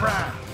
right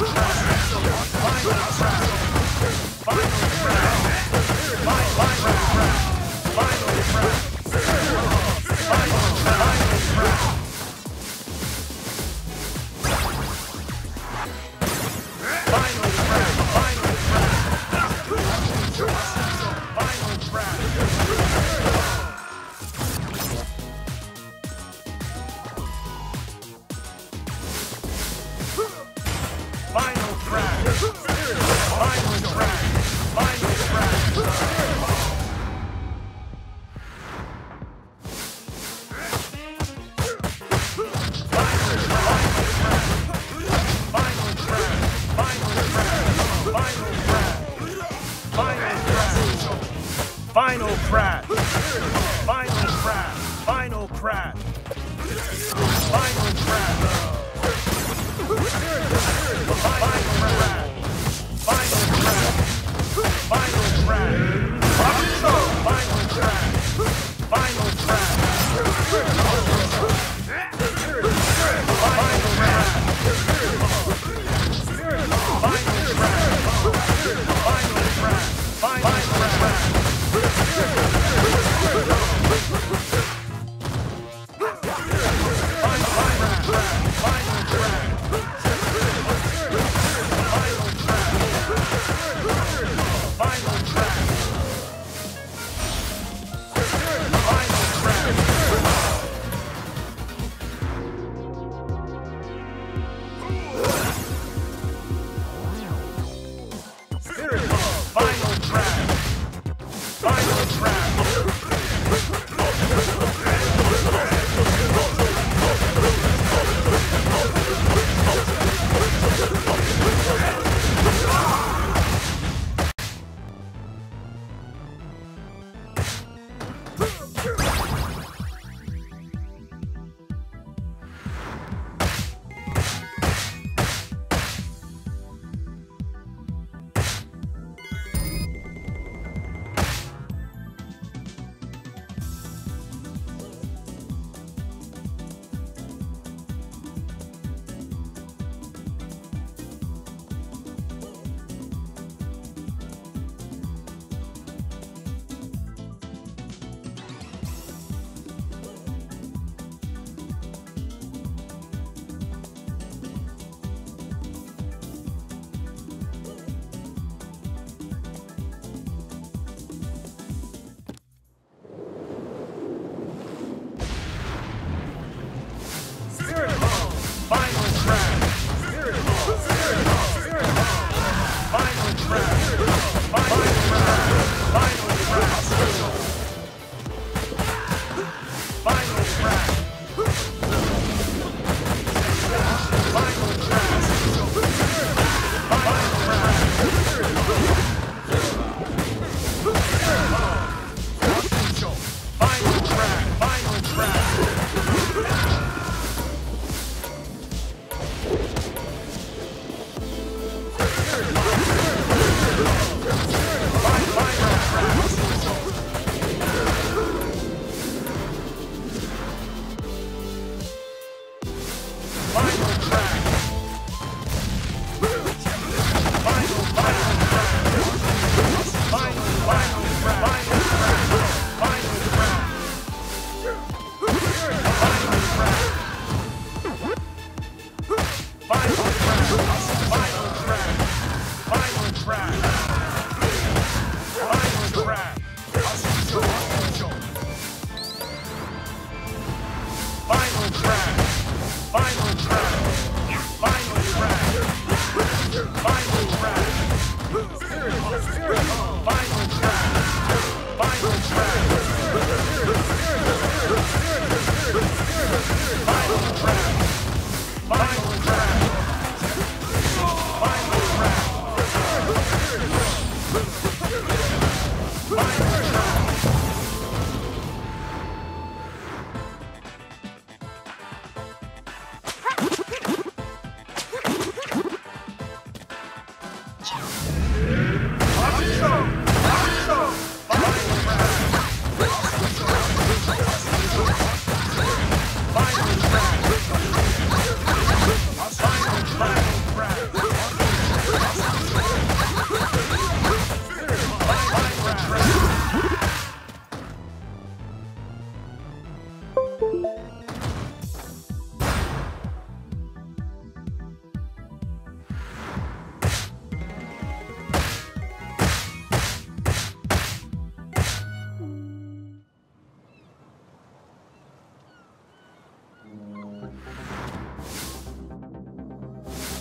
Whoa!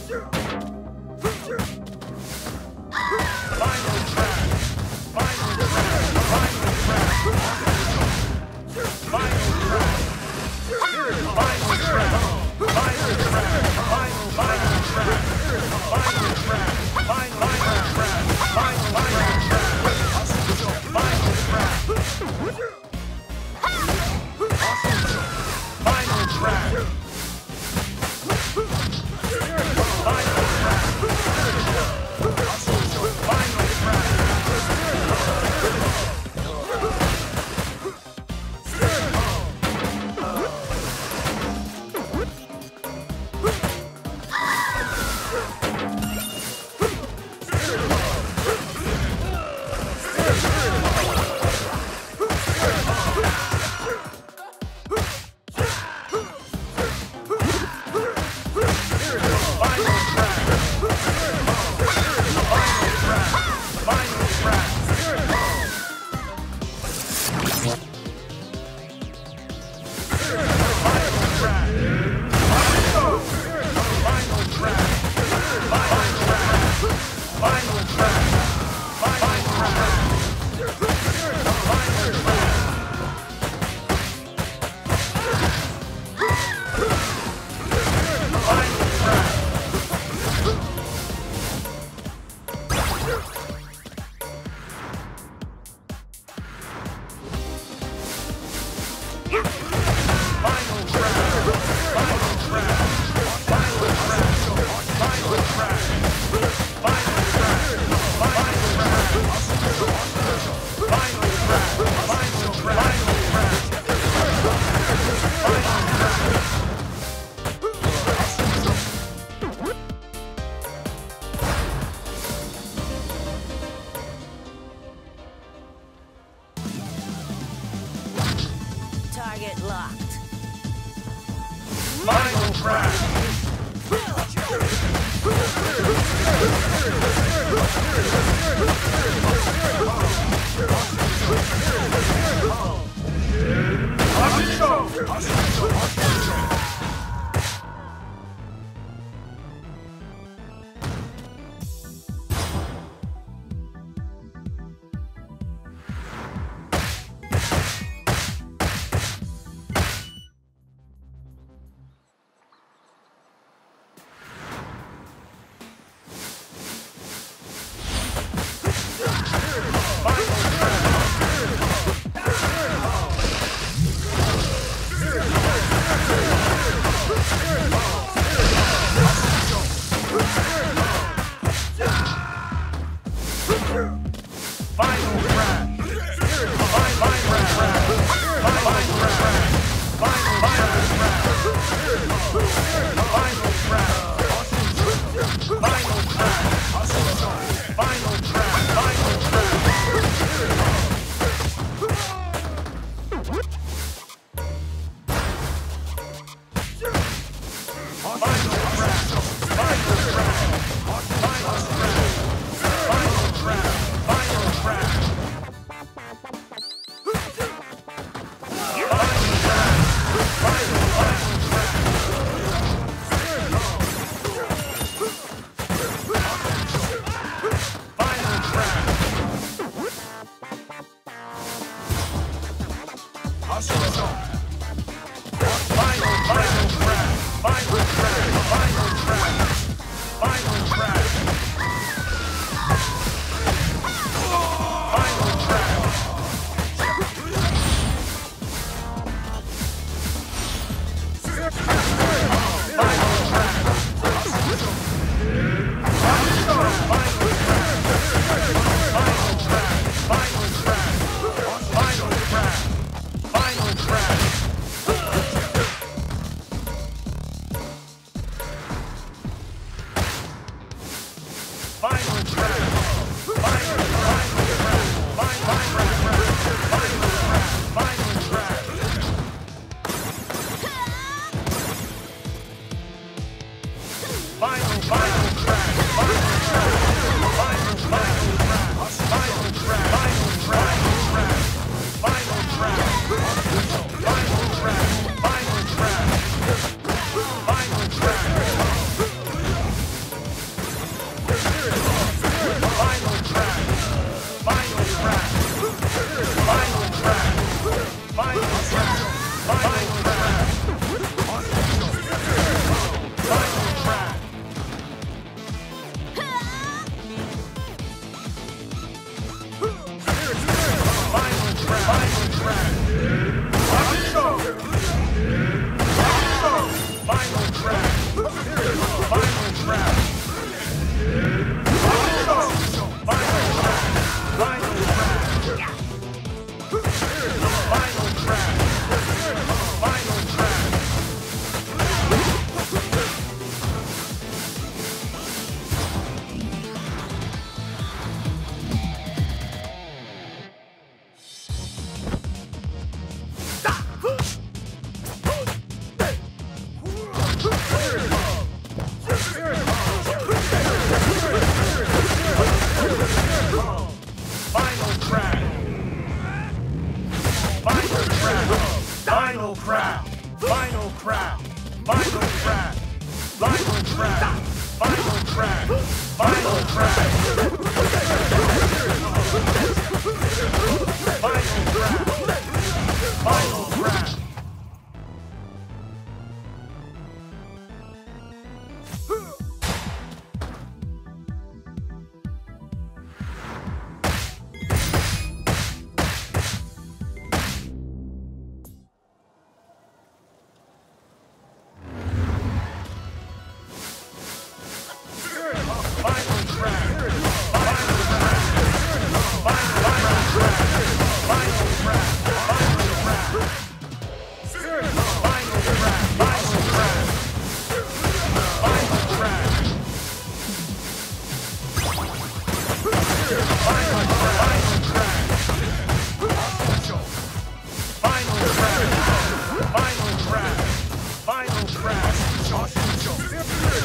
Final track! Final track! Final track!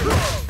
Huh?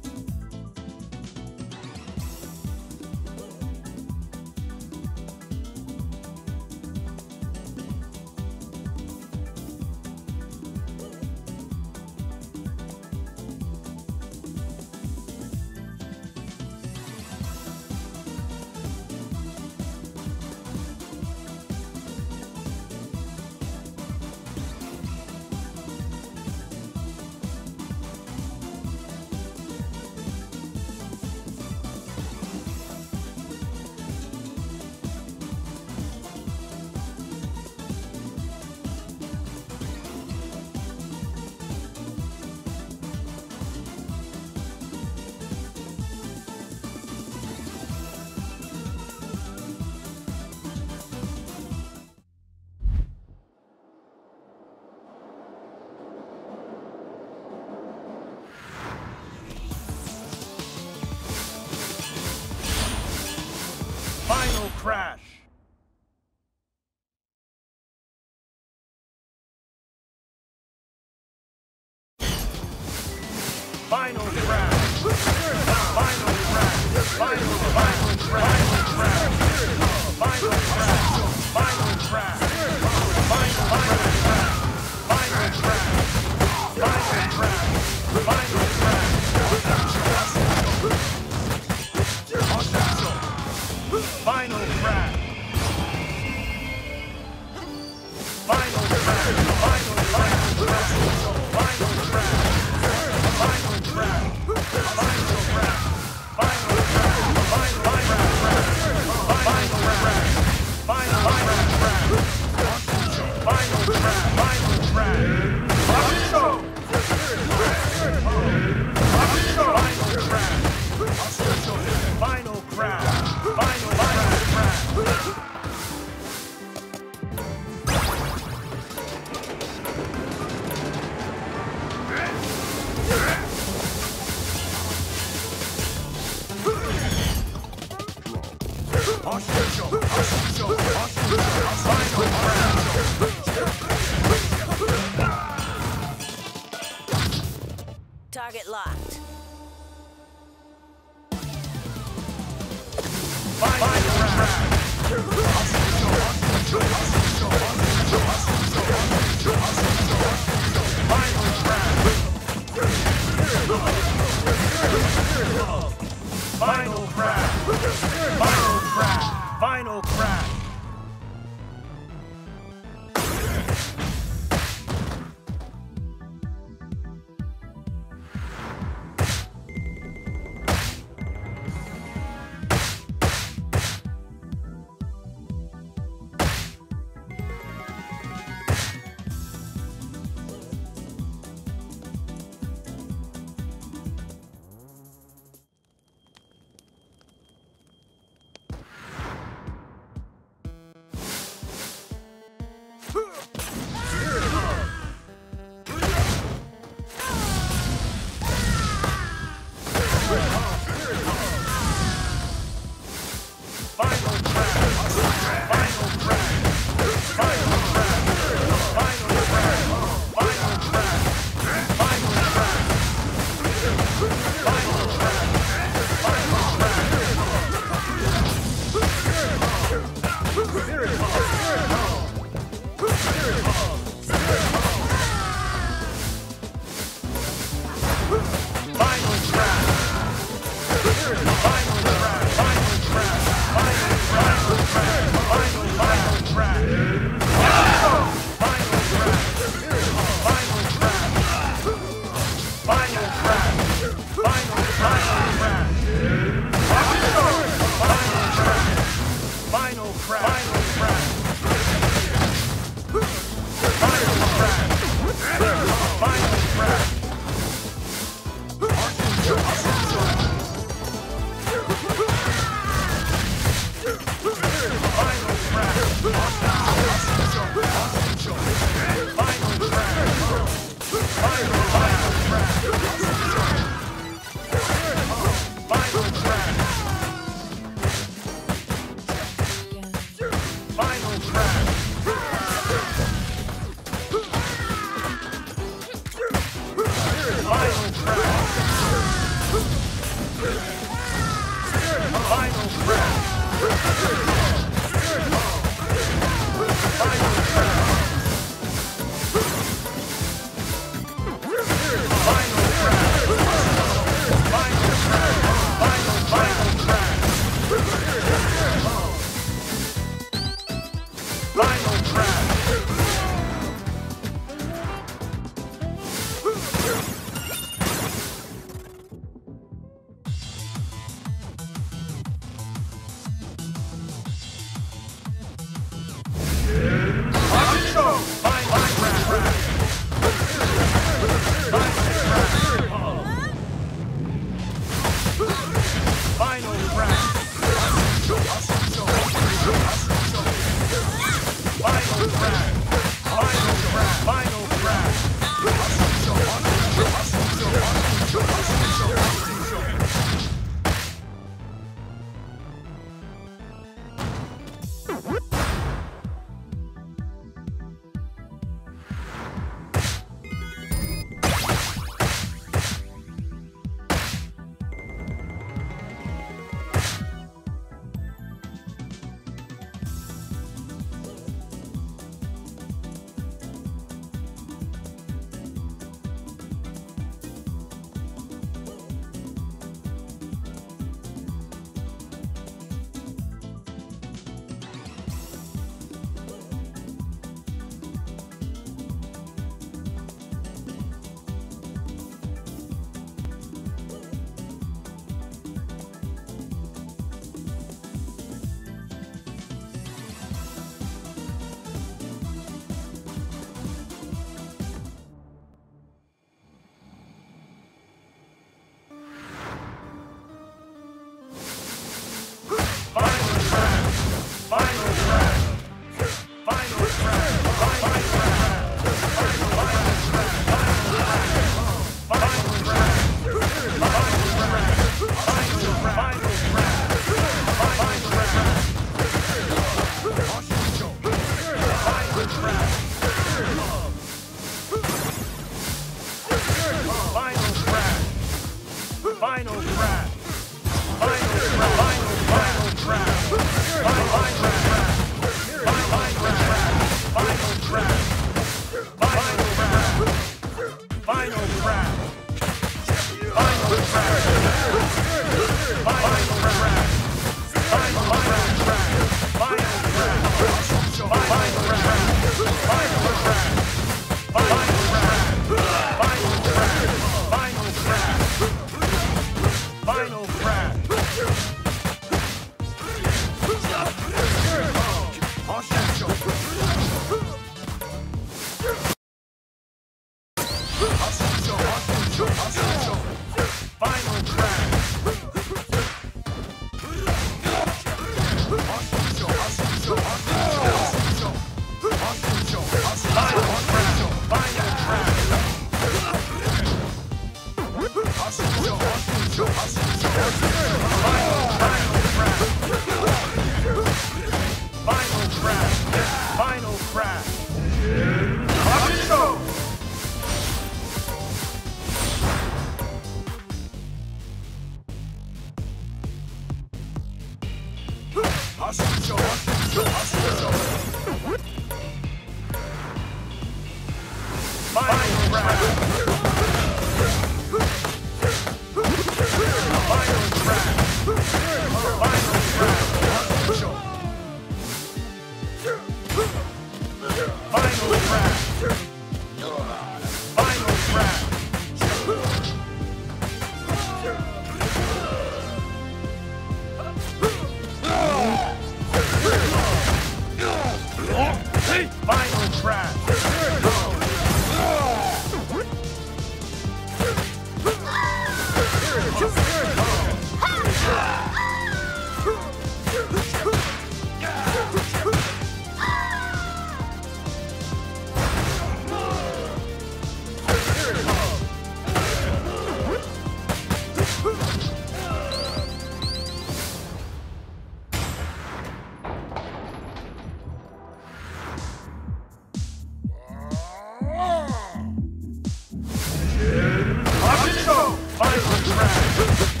Huh?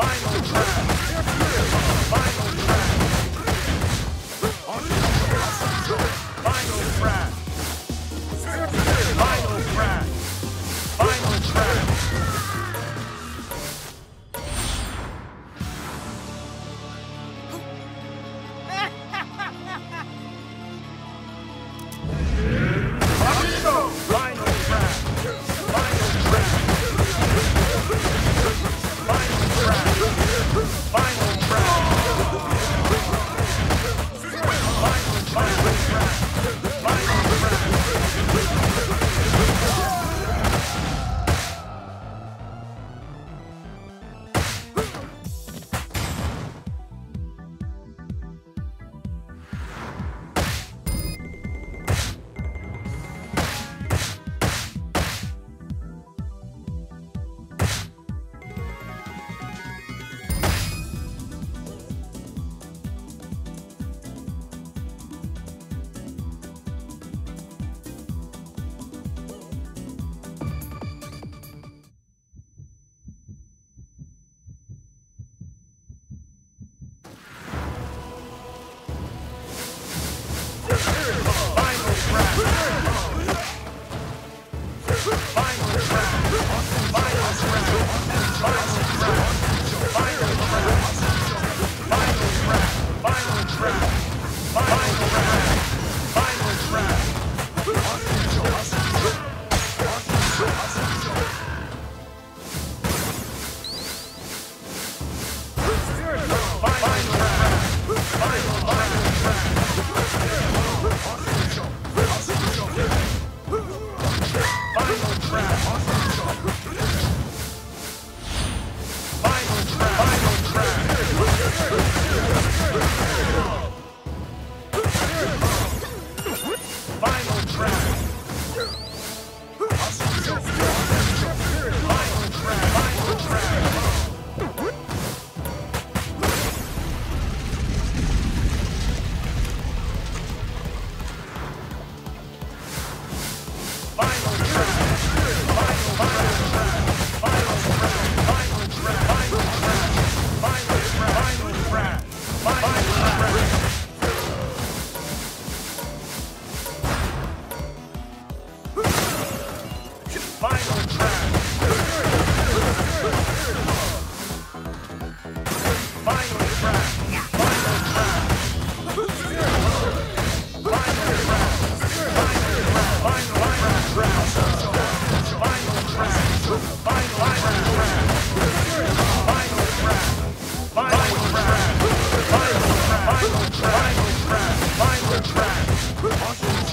final trap. trapped! Finally trapped! Finally trapped!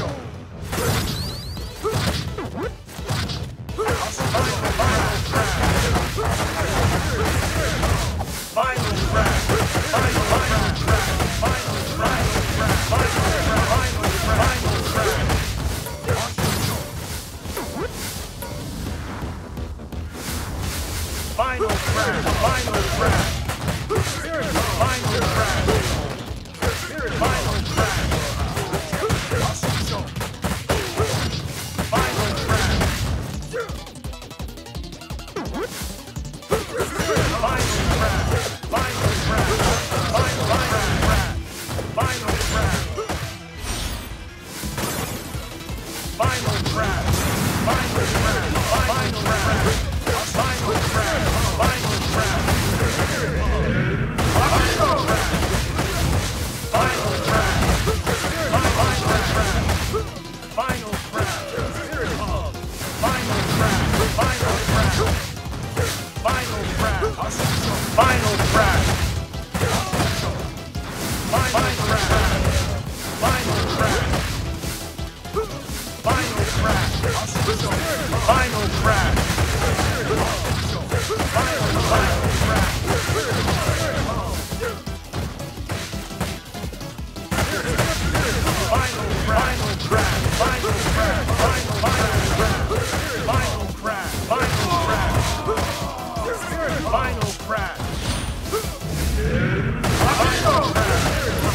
Final crash. Final crash. Final crash. Final crash. Final crash. Final final crash. Final final crash. Final crash. Final final crash. Final Final crash! Final crash!